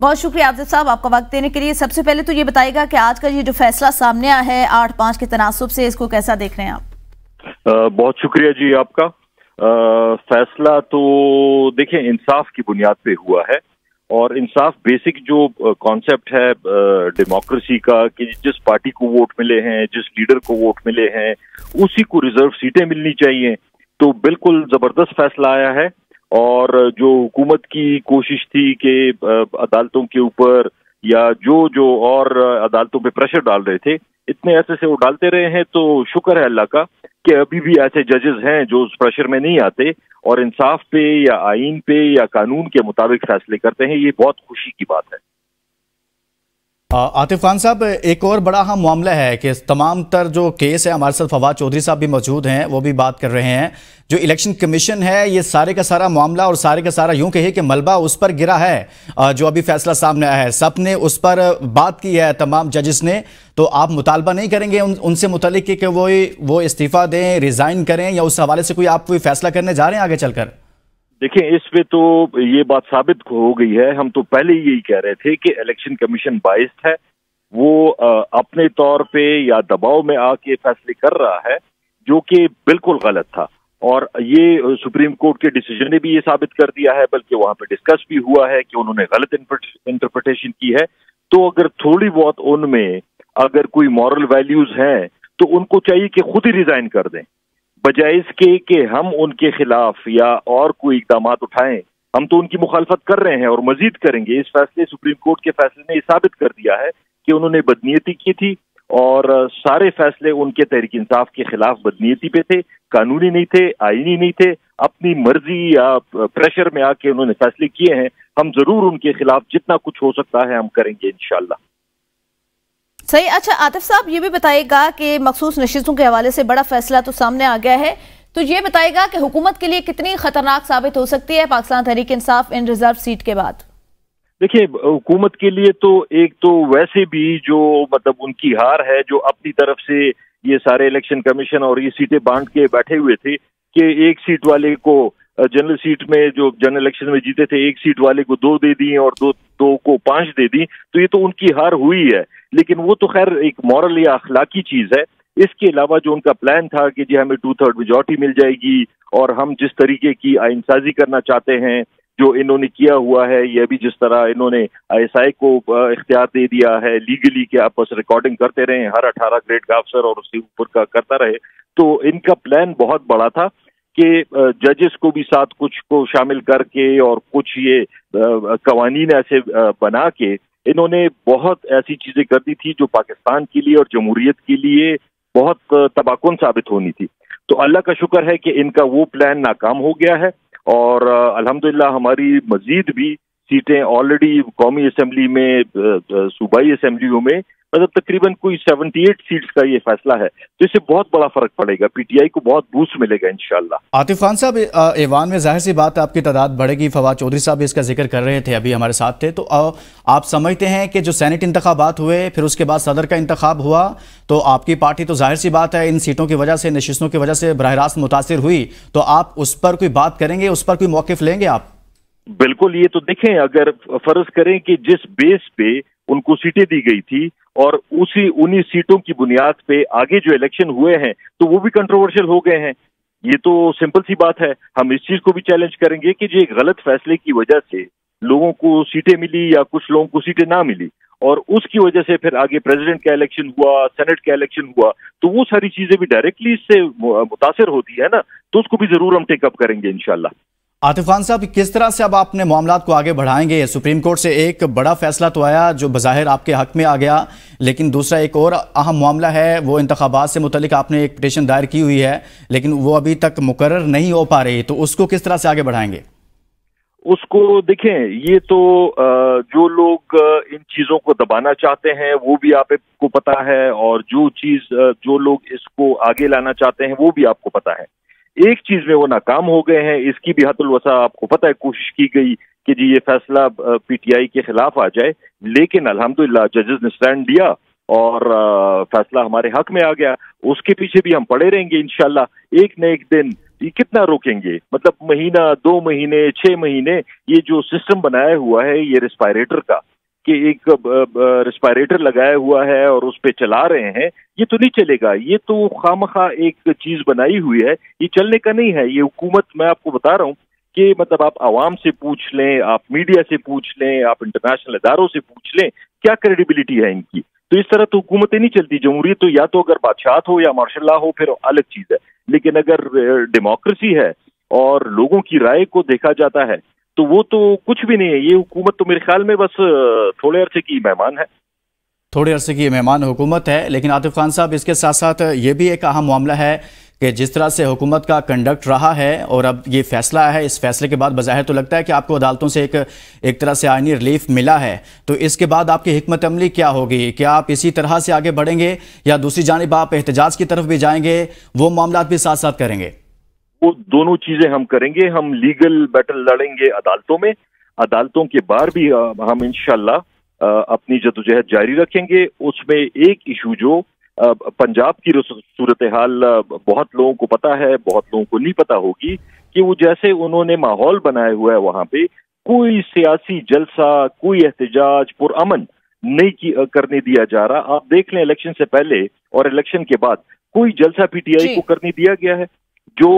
बहुत शुक्रिया आदित्य साहब आपका वक्त देने के लिए। सबसे पहले तो ये बताएगा कि आज का ये जो फैसला सामने आया है आठ पाँच के तनासब से इसको कैसा देख रहे हैं आप? बहुत शुक्रिया जी आपका। आ, फैसला तो देखें इंसाफ की बुनियाद पे हुआ है और इंसाफ बेसिक जो कॉन्सेप्ट है डेमोक्रेसी का कि जिस पार्टी को वोट मिले हैं जिस लीडर को वोट मिले हैं उसी को रिज़र्व सीटें मिलनी चाहिए। तो बिल्कुल ज़बरदस्त फैसला आया है। और जो हुकूमत की कोशिश थी कि अदालतों के ऊपर या जो जो और अदालतों पे प्रेशर डाल रहे थे, इतने ऐसे से वो डालते रहे हैं तो शुक्र है अल्लाह का कि अभी भी ऐसे जजेस हैं जो उस प्रेशर में नहीं आते और इंसाफ पे या आइन पे या कानून के मुताबिक फैसले करते हैं, ये बहुत खुशी की बात है। आतिफ खान साहब एक और बड़ा अहम मामला है कि तमाम तर जो केस है हमारे साथ फवाद चौधरी साहब भी मौजूद हैं वो भी बात कर रहे हैं। जो इलेक्शन कमीशन है ये सारे का सारा मामला और सारे का सारा यूँ कहे कि मलबा उस पर गिरा है जो अभी फैसला सामने आया है। सबने उस पर बात की है तमाम जजेस ने। तो आप मुतालबा नहीं करेंगे उन, उनसे मुतलिक कि वो वो इस्तीफ़ा दें रिज़ाइन करें या उस हवाले से कोई आप कोई फैसला करने जा रहे हैं आगे चलकर? देखें, इस पे तो ये बात साबित हो गई है। हम तो पहले ही यही कह रहे थे कि इलेक्शन कमीशन बाइस्ड है। वो अपने तौर पे या दबाव में आके फैसले कर रहा है, जो कि बिल्कुल गलत था। और ये सुप्रीम कोर्ट के डिसीज़न ने भी ये साबित कर दिया है, बल्कि वहाँ पे डिस्कस भी हुआ है कि उन्होंने गलत इंटरप्रिटेशन की है। तो अगर थोड़ी बहुत उनमें अगर कोई मॉरल वैल्यूज़ हैं तो उनको चाहिए कि खुद ही रिजाइन कर दें। बजाय इसके कि हम उनके खिलाफ या और कोई इकदाम उठाएँ, हम तो उनकी मुखालफत कर रहे हैं और मजीद करेंगे। इस फैसले, सुप्रीम कोर्ट के फैसले ने साबित कर दिया है कि उन्होंने बदनीयती की थी और सारे फैसले उनके तहरीक इंसाफ के खिलाफ बदनीयती पे थे, कानूनी नहीं थे, आईनी नहीं थे। अपनी मर्ज़ी या प्रेशर में आके उन्होंने फैसले किए हैं। हम ज़रूर उनके खिलाफ जितना कुछ हो सकता है हम करेंगे इनशाला सही। अच्छा आतिफ साहब, ये भी बताएगा कि मखसूस नशिस्तों के हवाले से बड़ा फैसला तो सामने आ गया है। तो ये बताएगा कि हुकूमत के लिए कितनी खतरनाक साबित हो सकती है पाकिस्तान तहरीक इंसाफ इन रिज़र्व सीट के बाद? देखिए, हुकूमत के लिए तो एक तो वैसे भी जो मतलब उनकी हार है, जो अपनी तरफ़ से ये सारे इलेक्शन कमीशन और ये सीटें बांट के बैठे हुए थे कि एक सीट वाले को जनरल सीट में जो जनरल इलेक्शन में जीते थे, एक सीट वाले को दो दे दी और दो दो को पाँच दे दी तो ये तो उनकी हार हुई है। लेकिन वो तो खैर एक मॉरल या अखलाकी चीज़ है। इसके अलावा जो उनका प्लान था कि जी हमें टू थर्ड मेजोरिटी मिल जाएगी और हम जिस तरीके की आइनसाजी करना चाहते हैं, जो इन्होंने किया हुआ है, ये भी जिस तरह इन्होंने आईएसआई को इख्तियार दे दिया है लीगली कि आप बस रिकॉर्डिंग करते रहे, हर अठारह ग्रेड का अफसर और उसके ऊपर का करता रहे। तो इनका प्लान बहुत बड़ा था कि जजेस को भी साथ कुछ को शामिल करके और कुछ ये कवानीन ऐसे बना के इन्होंने बहुत ऐसी चीज़ें कर दी थी जो पाकिस्तान के लिए और जमहूरियत के लिए बहुत तबाकुन साबित होनी थी। तो अल्लाह का शुक्र है कि इनका वो प्लान नाकाम हो गया है और अल्हम्दुलिल्लाह हमारी मजीद भी सीटें ऑलरेडी कौमी असम्बली में सूबाई असम्बलियों में मतलब तकरीबन कोई 78 सीट्स का ये फैसला है तो इससे बहुत बड़ा फ़र्क पड़ेगा। पीटीआई को बहुत बूस्ट मिलेगा, इंशाल्लाह। आतिफ खान साहब ईवान में ज़ाहिर सी बात आपकी तादाद बढ़ेगी। फवाद चौधरी साहब इसका ज़िक्र कर रहे थे, अभी हमारे साथ थे। तो आप समझते हैं कि जो सैनेट इंतबात हुए, फिर उसके बाद सदर का इंतखब हुआ तो आपकी पार्टी तो ज़ाहिर सी बात है इन सीटों की वजह से, नशिस्तों की वजह से, बरह रास्त मुतासर हुई। तो आप उस पर कोई बात करेंगे, उस पर कोई मौकफ लेंगे आप? बिल्कुल, ये तो देखें, अगर फ़र्ज़ करें कि जिस बेस पे उनको सीटें दी गई थी और उसी, उन्हीं सीटों की बुनियाद पे आगे जो इलेक्शन हुए हैं तो वो भी कंट्रोवर्शियल हो गए हैं। ये तो सिंपल सी बात है। हम इस चीज़ को भी चैलेंज करेंगे कि जो एक गलत फैसले की वजह से लोगों को सीटें मिली या कुछ लोगों को सीटें ना मिली और उसकी वजह से फिर आगे प्रेसिडेंट का इलेक्शन हुआ सेनेट का इलेक्शन हुआ तो वो सारी चीज़ें भी डायरेक्टली इससे मुतासर होती है ना? तो उसको भी ज़रूर हम टेकअप करेंगे इनशाला आतिफ खान साहब, किस तरह से अब अपने मामला को आगे बढ़ाएँगे? सुप्रीम कोर्ट से एक बड़ा फैसला तो आया जो बज़ाहिर आपके हक में आ गया, लेकिन दूसरा एक और अहम मामला है, वो इंतबात से मुतलिक आपने एक पटिशन दायर की हुई है, लेकिन वो अभी तक मुकर नहीं हो पा रही तो उसको किस तरह से आगे बढ़ाएँगे? उसको देखें, ये तो जो लोग इन चीज़ों को दबाना चाहते हैं, वो भी आपको पता है, और जो चीज़ जो लोग इसको आगे लाना चाहते हैं, वो भी आपको पता है। एक चीज़ में वो नाकाम हो गए हैं, इसकी भी हतुल वसा आपको पता है, कोशिश की गई कि जी ये फैसला पीटीआई के खिलाफ आ जाए, लेकिन अल्हम्दुलिल्लाह जजेस ने स्टैंड दिया और फैसला हमारे हक में आ गया। उसके पीछे भी हम पड़े रहेंगे इनशाला एक न एक दिन ये कितना रोकेंगे? मतलब महीना, दो महीने, छह महीने, ये जो सिस्टम बनाया हुआ है, ये रिस्पायरेटर का कि एक रेस्पायरेटर लगाया हुआ है और उस पर चला रहे हैं, ये तो नहीं चलेगा। ये तो खामखा एक चीज़ बनाई हुई है। ये चलने का नहीं है। ये हुकूमत, मैं आपको बता रहा हूँ कि मतलब आप आवाम से पूछ लें, आप मीडिया से पूछ लें, आप इंटरनेशनल इदारों से पूछ लें, क्या क्रेडिबिलिटी है इनकी? तो इस तरह तो हुकूमतें नहीं चलती। जमहूरियत तो या तो अगर बादशाह हो या मार्शल हो, फिर अलग चीज़ है। लेकिन अगर डेमोक्रेसी है और लोगों की राय को देखा जाता है तो वो तो कुछ भी नहीं है। ये हुकूमत तो मेरे ख्याल में बस थोड़े अरसे की मेहमान है। थोड़े अरसे की मेहमान हुकूमत है, लेकिन आतिफ खान साहब, इसके साथ साथ ये भी एक अहम मामला है कि जिस तरह से हुकूमत का कंडक्ट रहा है और अब ये फैसला है, इस फैसले के बाद बजाहिर तो लगता है कि आपको अदालतों से एक एक तरह से आइनी रिलीफ मिला है। तो इसके बाद आपकी हमत अमली क्या होगी? क्या आप इसी तरह से आगे बढ़ेंगे या दूसरी जानब आप एहतजाज की तरफ़ भी जाएँगे? वो मामला भी साथ साथ करेंगे। वो दोनों चीज़ें हम करेंगे। हम लीगल बैटल लड़ेंगे अदालतों में। अदालतों के बाहर भी हम इनशाला अपनी जदोजहद जारी रखेंगे। उसमें एक इशू जो पंजाब की सूरत हाल बहुत लोगों को पता है बहुत लोगों को नहीं पता होगी कि वो जैसे उन्होंने माहौल बनाया हुआ है वहाँ पे कोई सियासी जलसा कोई एहतजाज पुरअमन नहीं की, करने दिया जा रहा। आप देख लें इलेक्शन से पहले और इलेक्शन के बाद कोई जलसा पीटीआई को करने दिया गया है। जो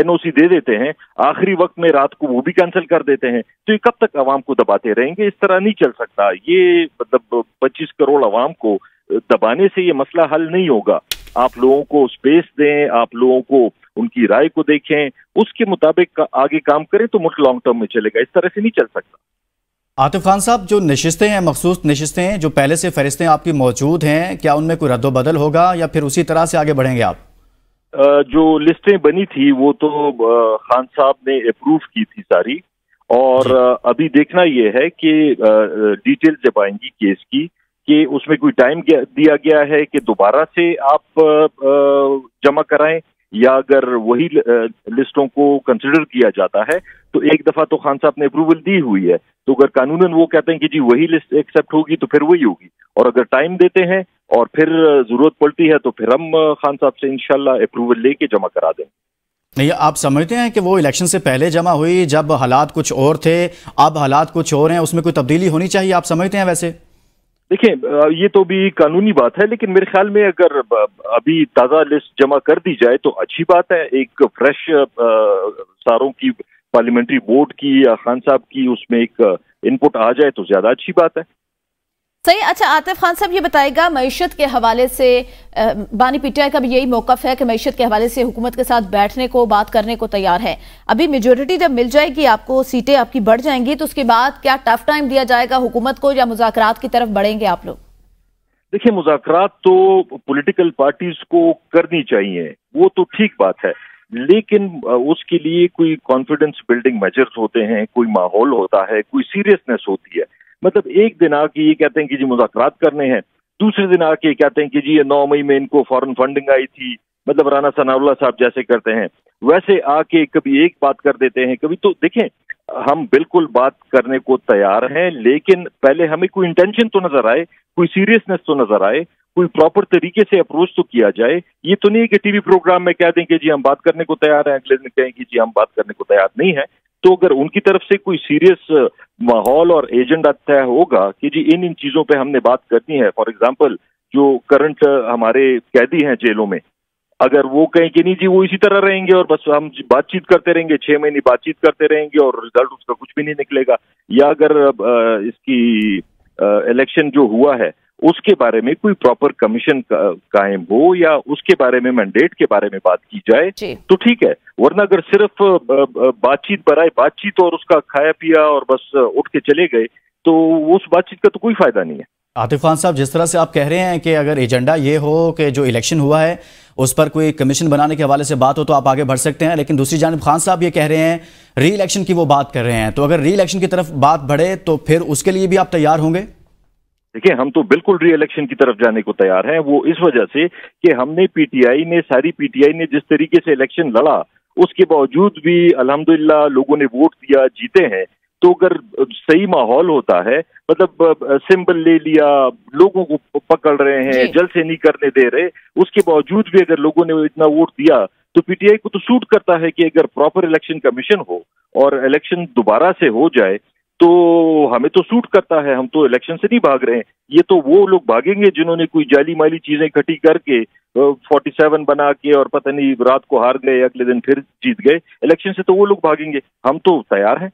एनओसी दे देते हैं, आखिरी वक्त में रात को वो भी कैंसिल कर देते हैं तो ये कब तक आवाम को दबाते रहेंगे? इस तरह नहीं चल सकता। ये मतलब पच्चीस करोड़ आवाम को दबाने से ये मसला हल नहीं होगा। आप लोगों को स्पेस दें, आप लोगों को उनकी राय को देखें, उसके मुताबिक आगे काम करें तो मुल्क लॉन्ग टर्म में चलेगा। इस तरह से नहीं चल सकता। आतिफ खान साहब, जो नशस्तें हैं, मखसूस नशस्तें हैं, जो पहले से फहरिस्तें आपकी मौजूद हैं, क्या उनमें कोई रद्दबदल होगा या फिर उसी तरह से आगे बढ़ेंगे आप? जो लिस्टें बनी थी वो तो खान साहब ने अप्रूव की थी सारी। और अभी देखना यह है कि डिटेल जब आएँगी केस की कि उसमें कोई टाइम दिया गया है कि दोबारा से आप जमा कराएँ या अगर वही लिस्टों को कंसिडर किया जाता है तो एक दफ़ा तो खान साहब ने अप्रूवल दी हुई है। तो अगर कानूनन वो कहते हैं कि जी वही लिस्ट एक्सेप्ट होगी तो फिर वही होगी। और अगर टाइम देते हैं और फिर ज़रूरत पड़ती है तो फिर हम खान साहब से इनशाला अप्रूवल लेके जमा करा देंगे। नहीं आप समझते हैं कि वो इलेक्शन से पहले जमा हुई जब हालात कुछ और थे अब हालात कुछ और हैं उसमें कोई तब्दीली होनी चाहिए आप समझते हैं वैसे? देखिए ये तो भी कानूनी बात है लेकिन मेरे ख्याल में अगर अभी ताज़ा लिस्ट जमा कर दी जाए तो अच्छी बात है। एक फ्रेश सारों की पार्लियामेंट्री बोर्ड की या खान साहब की उसमें एक इनपुट आ जाए तो ज़्यादा अच्छी बात है। सही। अच्छा आतिफ खान साहब, ये बताएगा, मीशत के हवाले से बानी पीटीआई का भी यही मौकफ है कि मीशत के हवाले से हुकूमत के साथ बैठने को, बात करने को तैयार है। अभी मेजोरिटी जब मिल जाएगी, आपको सीटें आपकी बढ़ जाएँगी तो उसके बाद क्या टफ टाइम दिया जाएगा हुकूमत को, या मुजाकर की तरफ़ बढ़ेंगे आप लोग? देखिए मुजाकर तो पोलिटिकल पार्टीज़ को करनी चाहिए, वो तो ठीक बात है। लेकिन उसके लिए कोई कॉन्फिडेंस बिल्डिंग मेजर्स होते हैं, कोई माहौल होता है, कोई सीरियसनेस होती है। मतलब एक दिन आके ये कहते हैं कि जी मुजाकर करने हैं, दूसरे दिन आके कहते हैं कि जी ये नौ मई में इनको फॉरन फंडिंग आई थी मतलब राना सनाउल्ला साहब जैसे करते हैं। वैसे आके कभी एक बात कर देते हैं, कभी तो देखें, हम बिल्कुल बात करने को तैयार हैं, लेकिन पहले हमें कोई इंटेंशन तो नज़र आए, कोई सीरियसनेस तो नज़र आए, कोई प्रॉपर तरीके से अप्रोच तो किया जाए, ये तो नहीं है कि टीवी प्रोग्राम में कह दें कि जी हम बात करने को तैयार हैं, अगले दिन कहें कि जी हम बात करने को तैयार नहीं है। तो अगर उनकी तरफ़ से कोई सीरियस माहौल और एजेंडा तय होगा कि जी इन इन चीज़ों पे हमने बात करनी है फॉर एग्ज़ाम्पल जो करंट हमारे कैदी हैं जेलों में, अगर वो कहें कि नहीं जी वो इसी तरह रहेंगे और बस हम बातचीत करते रहेंगे, छह महीने बातचीत करते रहेंगे और रिज़ल्ट उसका कुछ भी नहीं निकलेगा, या अगर इसकी इलेक्शन जो हुआ है उसके बारे में कोई प्रॉपर कमीशन कायम हो या उसके बारे में मैंडेट के बारे में बात की जाए तो ठीक है। वरना अगर सिर्फ़ बातचीत बराए बातचीत और उसका खाया पिया और बस उठ के चले गए तो उस बातचीत का तो कोई फ़ायदा नहीं है। आतिफ खान साहब जिस तरह से आप कह रहे हैं कि अगर एजेंडा ये हो कि जो इलेक्शन हुआ है उस पर कोई कमीशन बनाने के हवाले से बात हो तो आप आगे बढ़ सकते हैं लेकिन दूसरी जानब खान साहब ये कह रहे हैं री इलेक्शन की वो बात कर रहे हैं। तो अगर री इलेक्शन की तरफ़ बात बढ़े तो फिर उसके लिए भी आप तैयार होंगे? देखिए हम तो बिल्कुल री इलेक्शन की तरफ़ जाने को तैयार हैं। वो इस वजह से कि हमने पीटीआई ने सारी पीटीआई ने जिस तरीके से इलेक्शन लड़ा उसके बावजूद भी अल्हम्दुलिल्लाह लोगों ने वोट दिया जीते हैं। तो अगर सही माहौल होता है मतलब सिंबल ले लिया लोगों को पकड़ रहे हैं जल से नहीं करने दे रहे उसके बावजूद भी अगर लोगों ने इतना वोट दिया तो पीटीआई को तो सूट करता है कि अगर प्रॉपर इलेक्शन कमीशन हो और इलेक्शन दोबारा से हो जाए तो हमें तो सूट करता है, हम तो इलेक्शन से नहीं भाग रहे हैं। ये तो वो लोग भागेंगे जिन्होंने कोई जाली माली चीज़ें इकट्ठी करके फोर्टी सेवन बना के और पता नहीं रात को हार गए, अगले दिन फिर जीत गए। इलेक्शन से तो वो लोग भागेंगे। हम तो तैयार हैं।